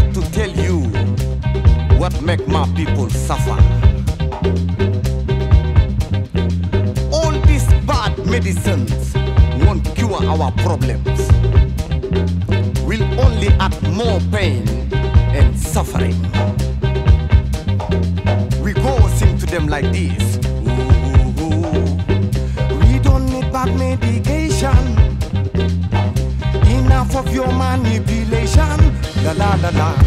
here to tell you what make my people suffer. All these bad medicines won't cure our problems. Will only add more pain and suffering. We go sing to them like this. La la la la.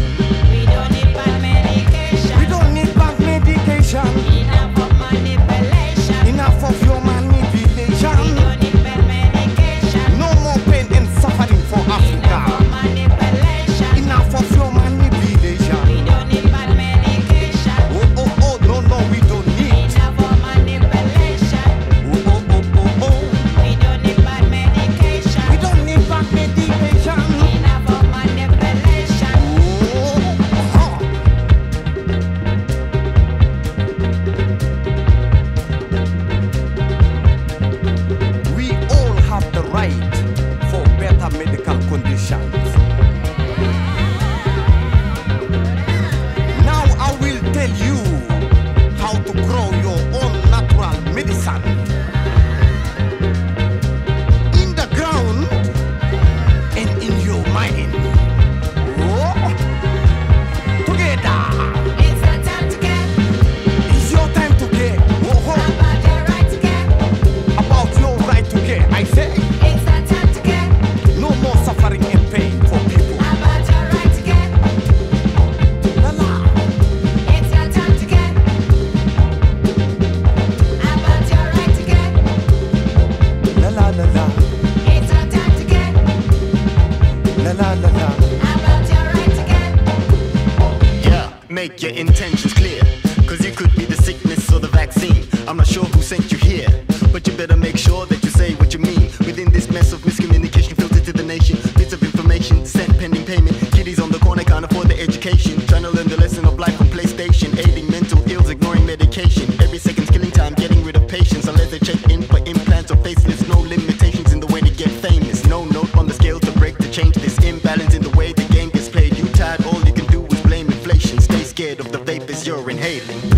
Sent you here. But you better make sure that you say what you mean. Within this mess of miscommunication filtered to the nation. Bits of information sent pending payment. Kiddies on the corner can't afford the education. Trying to learn the lesson of life on PlayStation. Aiding mental ills, ignoring medication. Every second's killing time, getting rid of patience. Unless they check in for implants or faceless. No limitations in the way to get famous. No note on the scale to break to change this imbalance in the way the game gets played. You tired, all you can do is blame inflation. Stay scared of the vapors you're inhaling.